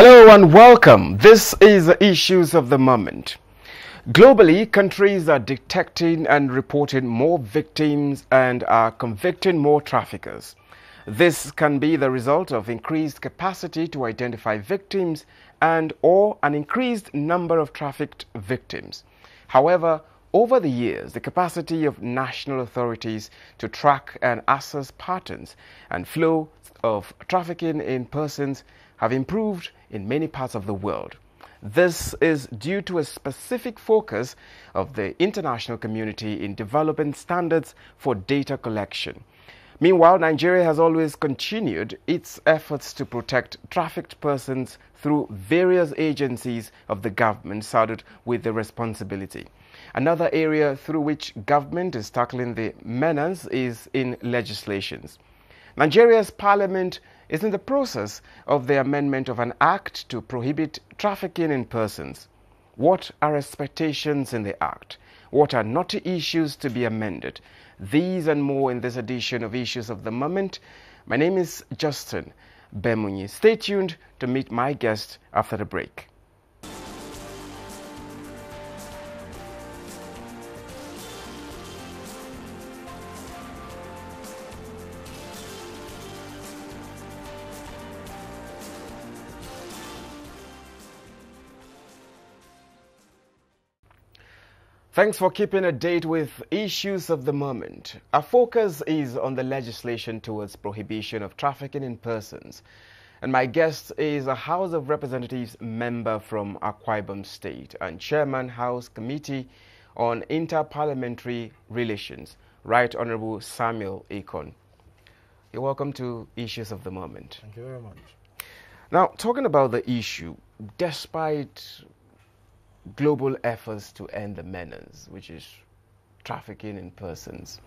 and welcome. This is the Issues of the Moment. Globally, countries are detecting and reporting more victims and are convicting more traffickers. This can be the result of increased capacity to identify victims and or an increased number of trafficked victims. However, over the years, the capacity of national authorities to track and assess patterns and flow of trafficking in persons have improved in many parts of the world. This is due to a specific focus of the international community in developing standards for data collection. Meanwhile, Nigeria has always continued its efforts to protect trafficked persons through various agencies of the government saddled with the responsibility. Another area through which government is tackling the menace is in legislations. Nigeria's parliament is in the process of the amendment of an act to prohibit trafficking in persons. What are expectations in the act? What are knotty issues to be amended? These and more in this edition of Issues of the Moment. My name is Justin Bem Unyi. Stay tuned to meet my guest after the break. Thanks for keeping a date with issues of the moment. Our focus is on the legislation towards prohibition of trafficking in persons. And my guest is a House of Representatives member from Akwa Ibom State and Chairman House Committee on Interparliamentary Relations, Right Honorable Samuel Ikon. You're welcome to Issues of the Moment. Thank you very much. Now, talking about the issue, despite global efforts to end the menace, which is trafficking in persons.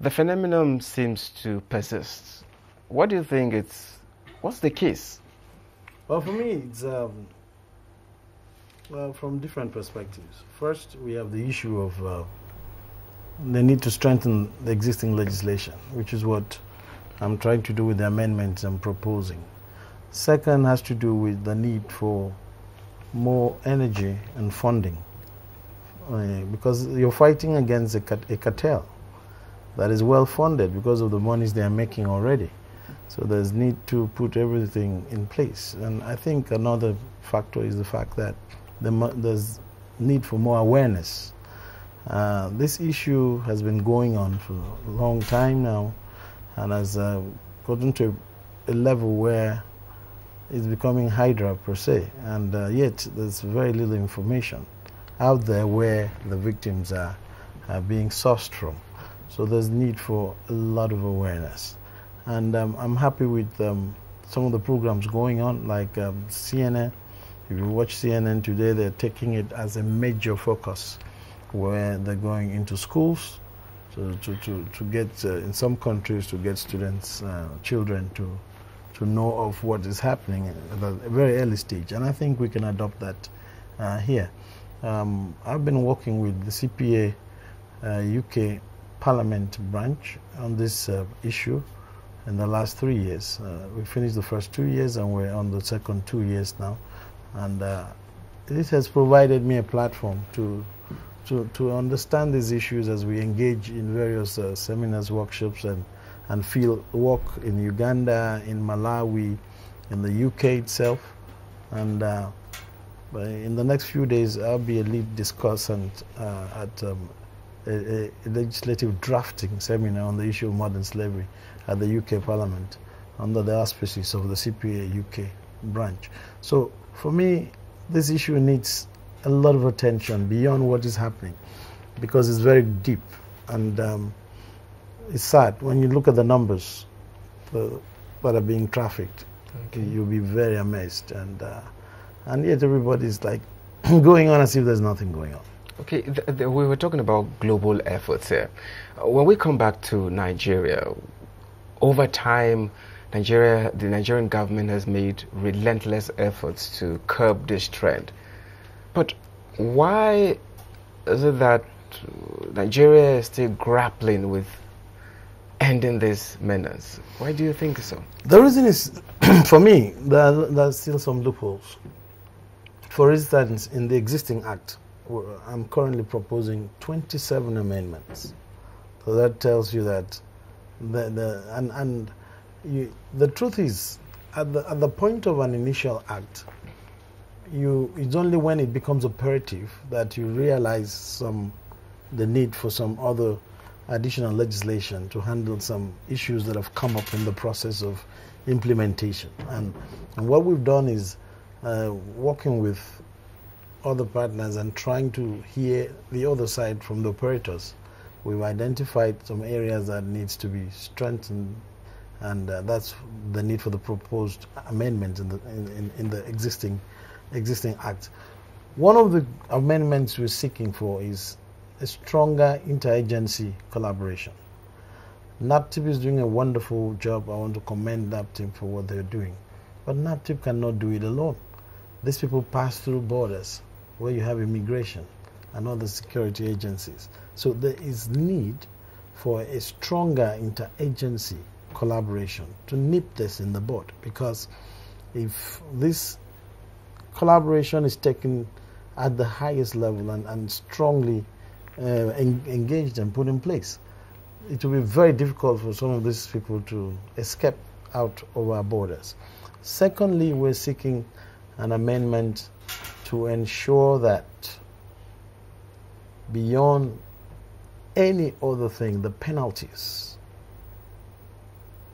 The phenomenon seems to persist. What do you think it's, what's the case? Well, for me, it's um, well, from different perspectives. First, we have the issue of uh, the need to strengthen the existing legislation, which is what I'm trying to do with the amendments I'm proposing. Second has to do with the need for more energy and funding uh, because you're fighting against a, a, cartel that is well funded because of the monies they are making already. So there's need to put everything in place. And I think another factor is the fact that the there's need for more awareness. Uh, this issue has been going on for a long time now and has uh, gotten to a level where is becoming Hydra per se, and uh, yet there's very little information out there where the victims are, are being sourced from. So there's need for a lot of awareness. And um, I'm happy with um, some of the programs going on, like um, CNN. If you watch CNN today, they're taking it as a major focus where they're going into schools to, to, to, to get, uh, in some countries, to get students, uh, children to to know of what is happening at a very early stage. And I think we can adopt that uh, here. Um, I've been working with the CPA uh, UK Parliament branch on this uh, issue in the last three years. Uh, we finished the first two years and we're on the second two years now. And uh, this has provided me a platform to to, to understand these issues as we engage in various uh, seminars, workshops, and and field work in Uganda, in Malawi, in the UK itself. And uh, in the next few days, I'll be a lead discussant uh, at um, a, a, legislative drafting seminar on the issue of modern slavery at the UK Parliament under the auspices of the CPA UK branch. So for me, this issue needs a lot of attention beyond what is happening because it's very deep and um, it's sad when you look at the numbers that are being trafficked. Okay. You'll be very amazed, and uh, and yet everybody's like going on as if there's nothing going on. Okay, we were talking about global efforts here. When we come back to Nigeria, over time, Nigeria, the Nigerian government has made relentless efforts to curb this trend. But why is it that Nigeria is still grappling with ending this menace. Why do you think so? The reason is, for me, there, there are still some loopholes. For instance, in the existing act, I'm currently proposing 27 amendments. So that tells you that the, the and, and you, the truth is, at the, at the point of an initial act, you it's only when it becomes operative that you realize some the need for some other additional legislation to handle some issues that have come up in the process of implementation. And, and what we've done is uh, working with other partners and trying to hear the other side from the operators. We've identified some areas that needs to be strengthened, and uh, that's the need for the proposed amendment in the in, in the existing existing act. One of the amendments we're seeking for is a stronger interagency collaboration. NAPTIP is doing a wonderful job. I want to commend NAPTIP for what they're doing. But NAPTIP cannot do it alone. These people pass through borders where you have immigration and other security agencies. So there is need for a stronger interagency collaboration to nip this in the bud because if this collaboration is taken at the highest level and, and strongly uh, en engaged and put in place, it will be very difficult for some of these people to escape out of our borders. Secondly, we're seeking an amendment to ensure that beyond any other thing, the penalties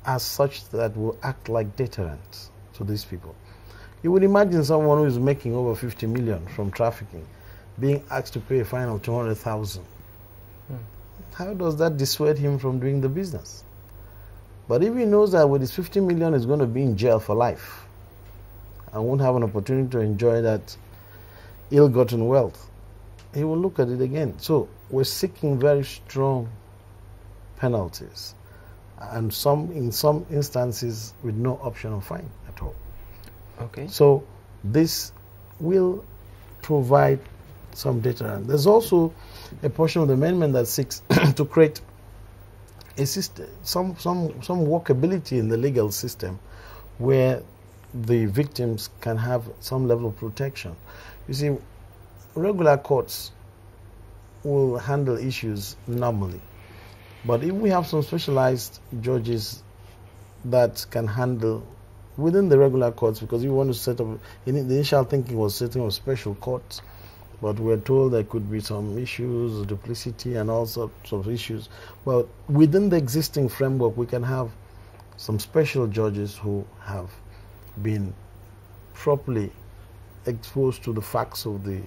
are such that will act like deterrents to these people. You would imagine someone who is making over 50 million from trafficking being asked to pay a fine of 200,000. Hmm. How does that dissuade him from doing the business? But if he knows that with his 50 million he's going to be in jail for life and won't have an opportunity to enjoy that ill-gotten wealth, he will look at it again. So we're seeking very strong penalties, and some in some instances with no option of fine at all. Okay. So this will provide some deterrent. There's also a portion of the amendment that seeks to create a system, some some some workability in the legal system, where the victims can have some level of protection. You see, regular courts will handle issues normally. But if we have some specialized judges that can handle within the regular courts, because we want to set up, the initial thinking was setting up special courts, but we're told there could be some issues, duplicity, and all sorts of issues. Well, within the existing framework, we can have some special judges who have been properly exposed to the facts of the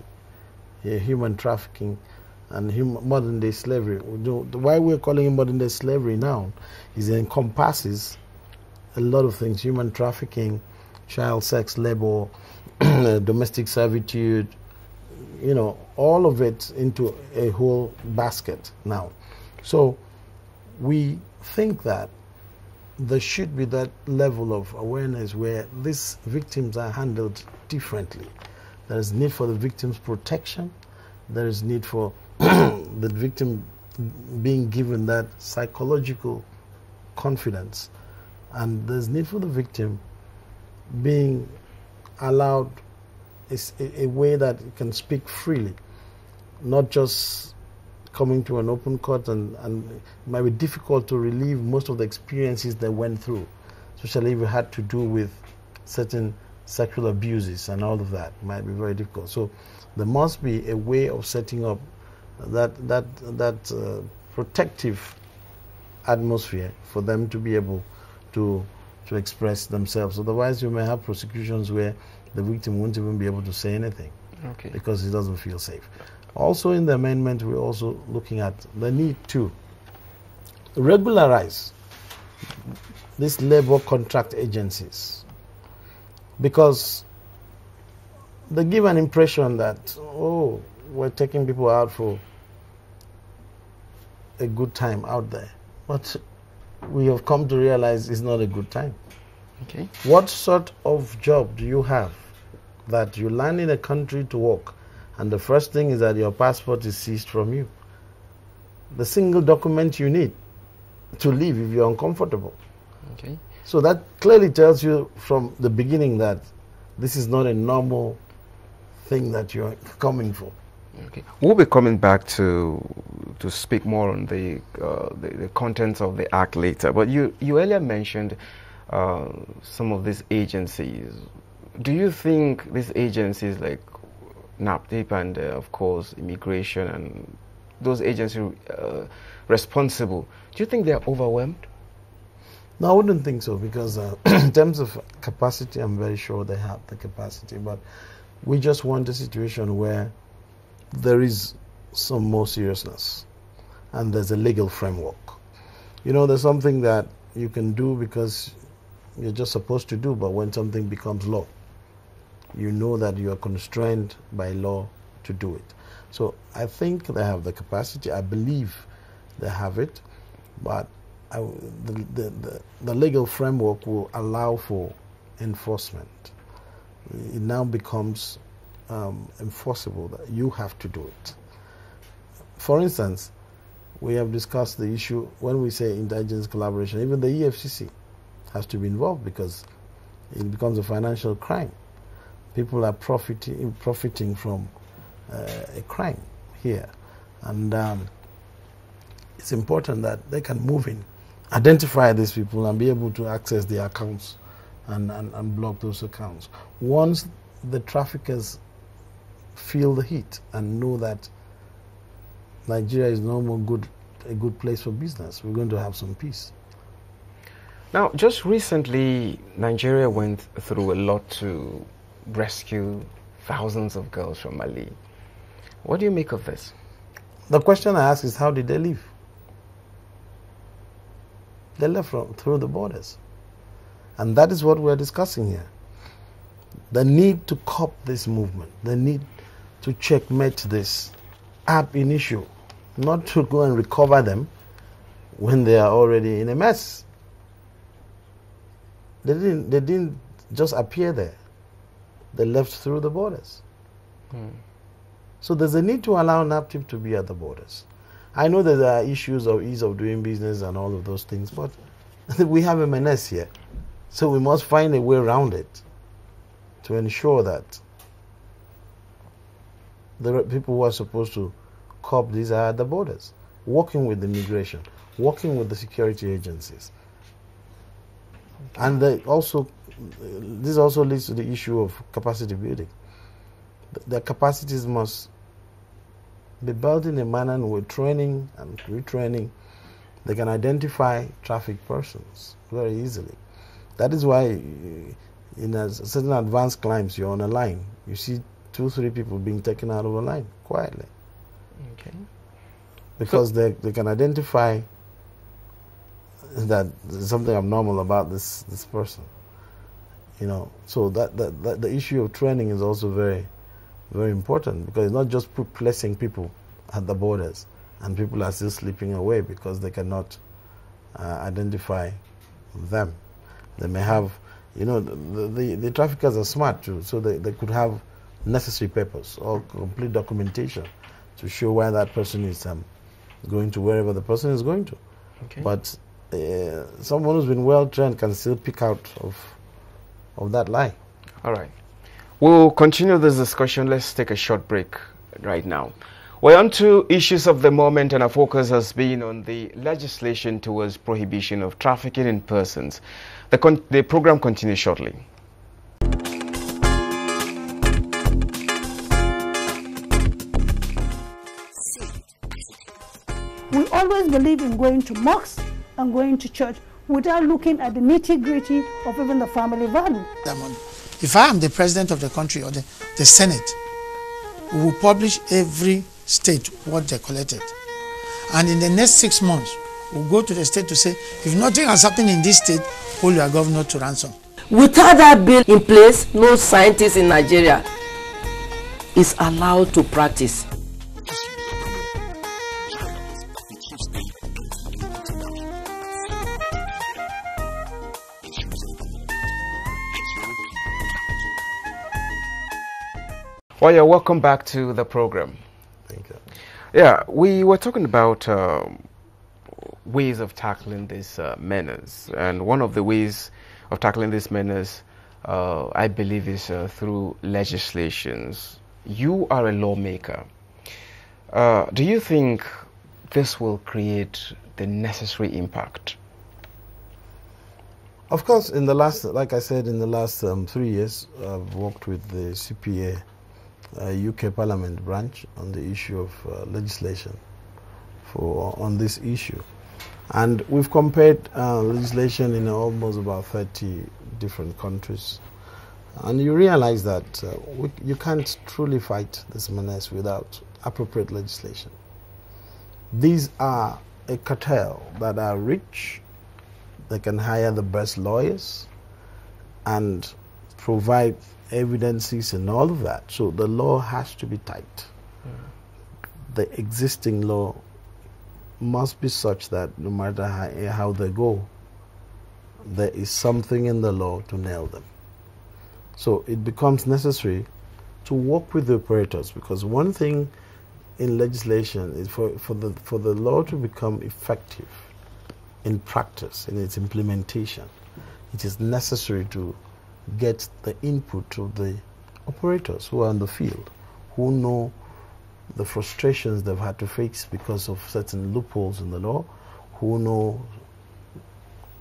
uh, human trafficking and modern day slavery. Why we're calling it modern day slavery now is it encompasses a lot of things human trafficking, child sex labor, domestic servitude, you know, all of it into a whole basket now. So we think that there should be that level of awareness where these victims are handled differently. There is need for the victim's protection. There is need for the victim being given that psychological confidence. And there's need for the victim being allowed a, a way that can speak freely, not just coming to an open court and, and it might be difficult to relieve most of the experiences they went through, especially if it had to do with certain sexual abuses and all of that. It might be very difficult. So there must be a way of setting up that that that uh, protective atmosphere for them to be able to to express themselves. Otherwise, you may have prosecutions where the victim won't even be able to say anything okay. because he doesn't feel safe. Also, in the amendment, we're also looking at the need to regularize these labor contract agencies because they give an impression that, oh, we're taking people out for a good time out there. But we have come to realize it's not a good time. Okay. What sort of job do you have that you land in a country to work and the first thing is that your passport is seized from you? The single document you need to leave if you're uncomfortable. Okay. So that clearly tells you from the beginning that this is not a normal thing that you're coming for. Okay. We'll be coming back to to speak more on the, uh, the, the contents of the act later. But you you earlier mentioned uh, some of these agencies. Do you think these agencies like NAPTIP and uh, of course immigration and those agencies uh, responsible, do you think they're overwhelmed? No, I wouldn't think so because uh, in terms of capacity, I'm very sure they have the capacity. But we just want a situation where there is some more seriousness and there's a legal framework. You know, there's something that you can do because you're just supposed to do, but when something becomes law, you know that you are constrained by law to do it. So I think they have the capacity. I believe they have it, but I, the, the, the, the legal framework will allow for enforcement. It now becomes um, enforceable that you have to do it. For instance, we have discussed the issue when we say intelligence collaboration, even the EFCC has to be involved because it becomes a financial crime. People are profiting, profiting from uh, a crime here. And um, it's important that they can move in, identify these people, and be able to access their accounts and, and, and block those accounts. Once the traffickers feel the heat and know that Nigeria is no more good, a good place for business, we're going to have some peace. Now, just recently, Nigeria went through a lot to rescue thousands of girls from Mali. What do you make of this? The question I ask is how did they leave? They left from, through the borders. And that is what we're discussing here. The need to cop this movement, the need to checkmate this ab initio, not to go and recover them when they are already in a mess. They didn't, they didn't just appear there. They left through the borders. Hmm. So there's a need to allow NAPTIP to be at the borders. I know that there are issues of ease of doing business and all of those things, but we have a menace here. So we must find a way around it to ensure that the people who are supposed to cop these are at the borders, working with the immigration, working with the security agencies. And they also, this also leads to the issue of capacity building. The capacities must be built in a manner with training and retraining. They can identify traffic persons very easily. That is why uh, in a certain advanced climes, you're on a line. You see two, three people being taken out of a line quietly. Okay. Because so they, they can identify that there's something abnormal about this, this person. You know, so that, that, that the issue of training is also very, very important because it's not just placing people at the borders and people are still slipping away because they cannot uh, identify them. They may have, you know, the, the, the, traffickers are smart too, so they, they could have necessary papers or complete documentation to show why that person is um, going to wherever the person is going to. Okay. But uh, someone who's been well trained can still pick out of of that lie. All right. We'll continue this discussion. Let's take a short break right now. We're on to issues of the moment, and our focus has been on the legislation towards prohibition of trafficking in persons. The, the program continues shortly. We always believe in going to mosques and going to church without looking at the nitty gritty of even the family value. If I am the president of the country or the, the Senate, we will publish every state what they collected. And in the next six months, we'll go to the state to say, if nothing has happened in this state, hold your governor to ransom. Without that bill in place, no scientist in Nigeria is allowed to practice. Yeah, welcome back to the program. Thank you. Yeah, we were talking about uh, ways of tackling this uh, menace, and one of the ways of tackling this menace, uh, I believe, is uh, through legislations. You are a lawmaker. Uh, do you think this will create the necessary impact? Of course, in the last, like I said, in the last um, three years, I've worked with the CPA UK Parliament branch on the issue of uh, legislation for on this issue, and we've compared uh, legislation in almost about 30 different countries, and you realize that uh, we, you can't truly fight this menace without appropriate legislation. These are a cartel that are rich they can hire the best lawyers and provide evidences and all of that. So the law has to be tight. The existing law must be such that no matter how, how they go, there is something in the law to nail them. So it becomes necessary to work with the operators because one thing in legislation is for, for, the, for the law to become effective in practice, in its implementation, it is necessary to get the input of the operators who are in the field, who know the frustrations they've had to face because of certain loopholes in the law, who know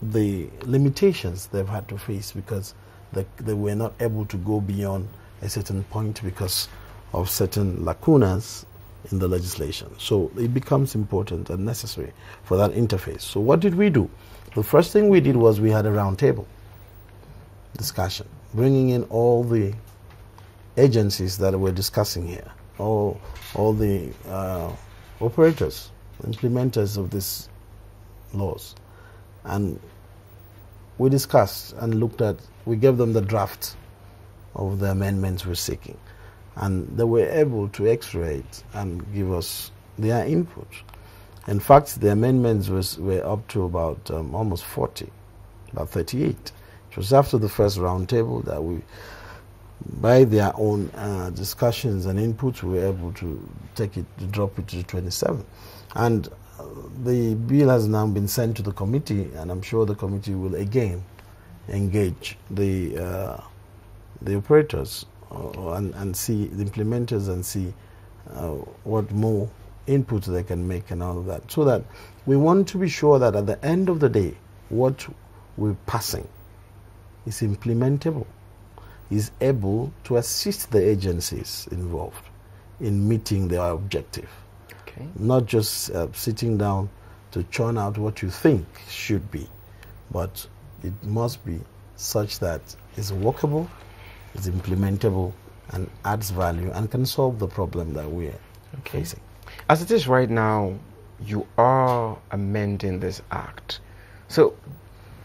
the limitations they've had to face because they, they were not able to go beyond a certain point because of certain lacunas in the legislation. So it becomes important and necessary for that interface. So what did we do? The first thing we did was we had a roundtable discussion, bringing in all the agencies that we're discussing here, all, all the uh, operators, implementers of these laws. And we discussed and looked at, we gave them the draft of the amendments we're seeking and they were able to x-ray it and give us their input. In fact, the amendments was, were up to about um, almost 40, about 38. It was after the first roundtable that we, by their own uh, discussions and inputs, we were able to take it, to drop it to 27. And uh, the bill has now been sent to the committee, and I'm sure the committee will again engage the uh, the operators uh, and, and see the implementers and see uh, what more inputs they can make and all of that. So that we want to be sure that at the end of the day, what we're passing is implementable, is able to assist the agencies involved in meeting their objective. Okay. Not just uh, sitting down to churn out what you think should be, but it must be such that it's workable is implementable and adds value and can solve the problem that we're okay. facing. As it is right now, you are amending this act. So,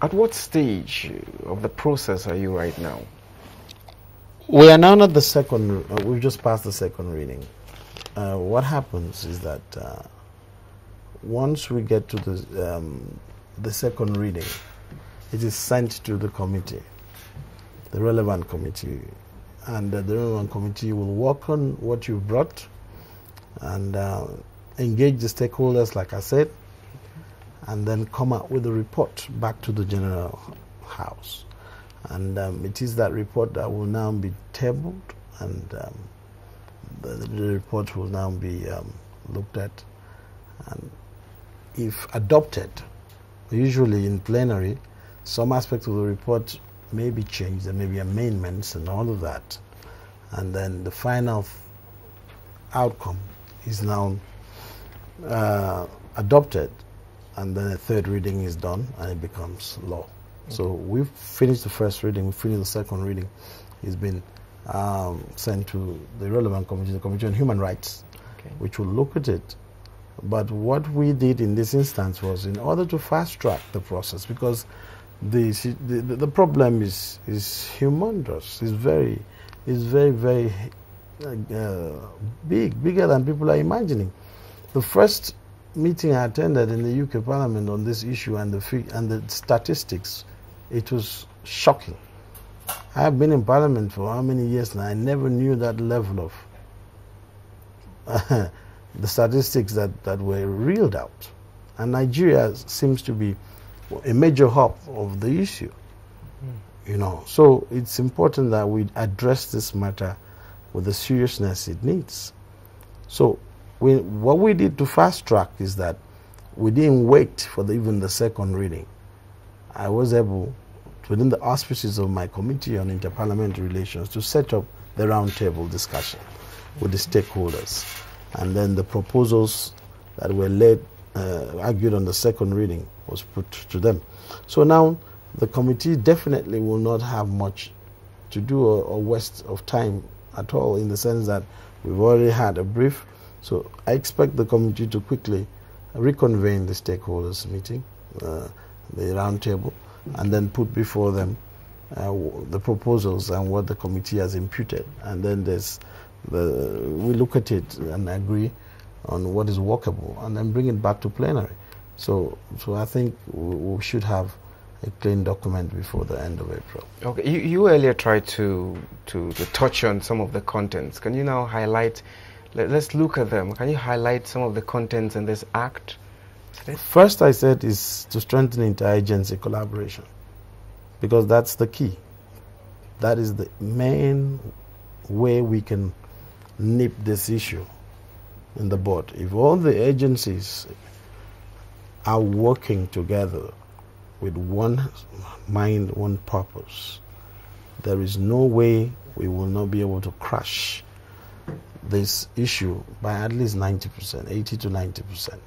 at what stage of the process are you right now? We are now at the second, uh, we've just passed the second reading. Uh, what happens is that uh, once we get to the, um, the second reading, it is sent to the committee the relevant committee. And uh, the relevant committee will work on what you brought and uh, engage the stakeholders, like I said, and then come out with a report back to the General House. And um, it is that report that will now be tabled, and um, the, the, report will now be um, looked at. And if adopted, usually in plenary, some aspects of the report may be changed, there may be amendments and all of that. And then the final outcome is now uh, adopted, and then a third reading is done, and it becomes law. Okay. So we've finished the first reading, we finished the second reading. It's been um, sent to the relevant committee, the Committee on Human Rights, okay. which will look at it. But what we did in this instance was in order to fast track the process, because the, the, the problem is, is humongous. It's very, it's very, very uh, big, bigger than people are imagining. The first meeting I attended in the UK Parliament on this issue and the, and the statistics, it was shocking. I have been in Parliament for how many years now? I never knew that level of uh, the statistics that, that were reeled out. And Nigeria seems to be a major hub of the issue. You know, so it's important that we address this matter with the seriousness it needs. So, we, what we did to fast track is that we didn't wait for the, even the second reading. I was able, within the auspices of my Committee on Interparliamentary Relations, to set up the roundtable discussion with the stakeholders. And then the proposals that were led, uh, argued on the second reading was put to them. So now the committee definitely will not have much to do or, or waste of time at all in the sense that we've already had a brief. So I expect the committee to quickly reconvene the stakeholders meeting, uh, the roundtable, and then put before them uh, the proposals and what the committee has imputed. And then there's the, we look at it and agree on what is workable, and then bring it back to plenary. So, so I think we, should have a clean document before the end of April. Okay, you, you earlier tried to, to, to touch on some of the contents. Can you now highlight? Let, us look at them. Can you highlight some of the contents in this act? First, I said is to strengthen interagency collaboration because that's the key. That is the main way we can nip this issue in the board. If all the agencies are working together with one mind, one purpose, there is no way we will not be able to crush this issue by at least 90%, 80 to 90%.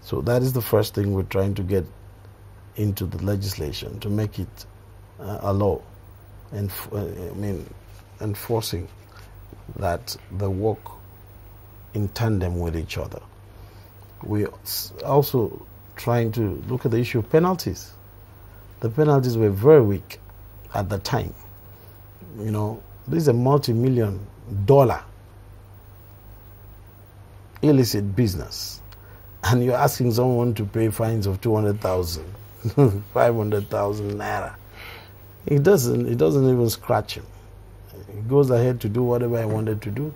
So that is the first thing we're trying to get into the legislation to make it uh, a law, and uh, I mean, enforcing that they work in tandem with each other. We also trying to look at the issue of penalties. The penalties were very weak at the time. You know, this is a multi-million dollar illicit business, and you're asking someone to pay fines of 200,000, 500,000 naira. It doesn't, it doesn't even scratch him. He goes ahead to do whatever I wanted to do.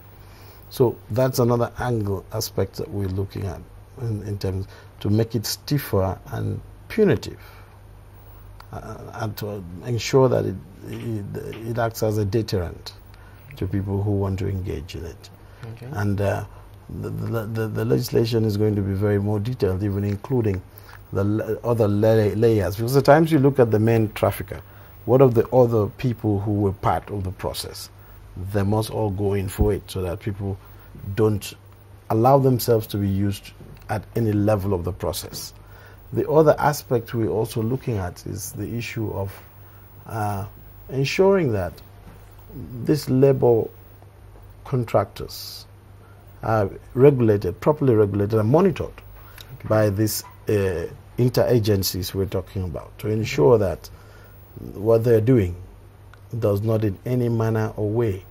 So that's another angle aspect that we're looking at in, in terms to make it stiffer and punitive, uh, and to ensure that it, it, it acts as a deterrent to people who want to engage in it. Okay. And uh, the, the, the, legislation is going to be very more detailed, even including the other layers. Because the times you look at the main trafficker, what of the other people who were part of the process? They must all go in for it so that people don't allow themselves to be used at any level of the process. The other aspect we're also looking at is the issue of uh, ensuring that these labor contractors are regulated, properly regulated, and monitored okay. by these uh, interagencies we're talking about to ensure that what they're doing does not in any manner or way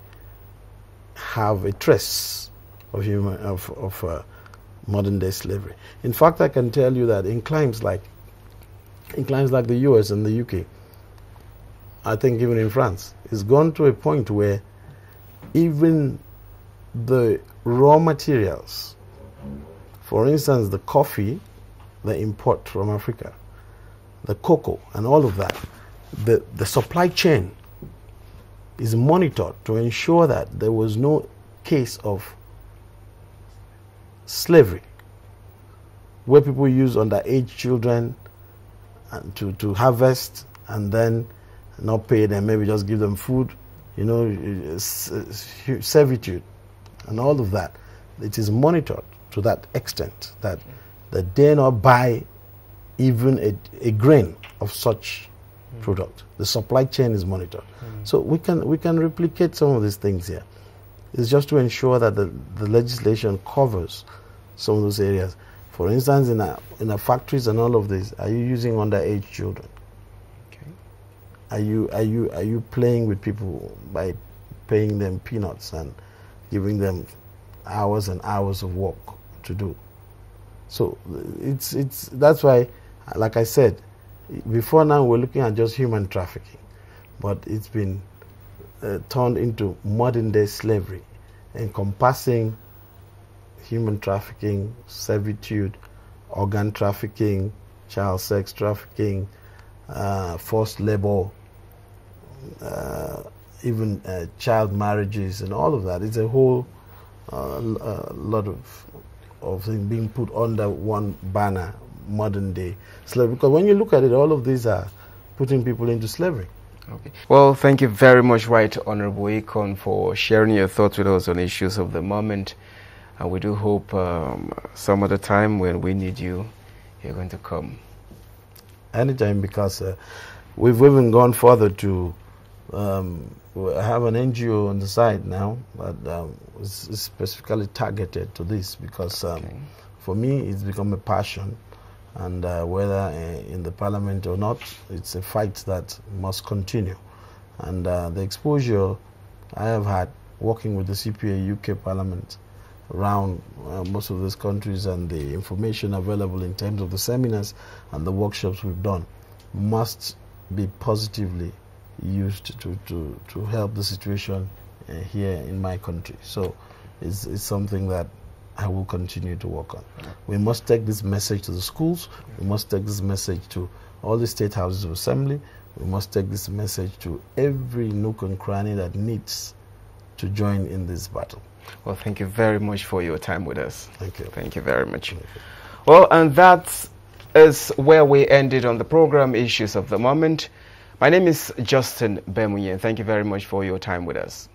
have a trace of human of, of uh, modern day slavery. In fact, I can tell you that in climes like in climes like the US and the UK, I think even in France, it's gone to a point where even the raw materials, for instance, the coffee they import from Africa, the cocoa, and all of that, the, the supply chain is monitored to ensure that there was no case of slavery where people use underage children to, to harvest and then not pay them, maybe just give them food, you know, servitude and all of that. It is monitored to that extent that they dare not buy even a, a grain of such mm. product. The supply chain is monitored. Mm. So we can, we can replicate some of these things here. It's just to ensure that the, the legislation covers some of those areas. For instance, in a, in a factories and all of this, are you using underage children? Okay. Are you are you are you playing with people by paying them peanuts and giving them hours and hours of work to do? So it's it's that's why, like I said, before now we're looking at just human trafficking, but it's been uh, turned into modern day slavery, encompassing human trafficking, servitude, organ trafficking, child sex trafficking, uh, forced labor, uh, even uh, child marriages, and all of that. It's a whole uh, lot of of things being put under one banner, modern day slavery. Because when you look at it, all of these are putting people into slavery. Okay. Well, thank you very much, Right Honorable Ikon, for sharing your thoughts with us on issues of the moment. And we do hope um, some other time when we need you, you're going to come. Anytime, because uh, we've even gone further to um, have an NGO on the side now that um, is specifically targeted to this because um, okay. for me it's become a passion and uh, whether uh, in the parliament or not, it's a fight that must continue. And uh, the exposure I have had working with the CPA UK Parliament around uh, most of these countries and the information available in terms of the seminars and the workshops we've done must be positively used to, to, to help the situation uh, here in my country. So it's, it's something that I will continue to work on. We must take this message to the schools. We must take this message to all the state houses of assembly. We must take this message to every nook and cranny that needs to join in this battle. Well, thank you very much for your time with us. Thank you. Thank you very much. Well, and that is where we ended on the program Issues of the Moment. My name is Justin Bem Unyi. Thank you very much for your time with us.